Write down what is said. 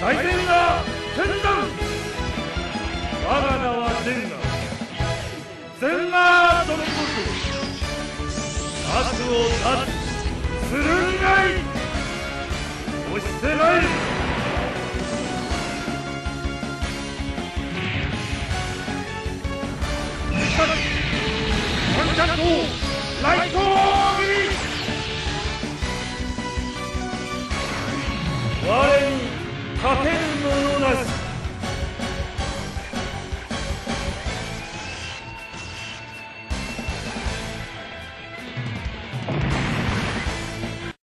大戦が戦団我が名はゼンガゼンガドッグ悪を断つするんがい押してないコンタクトライト勝てるの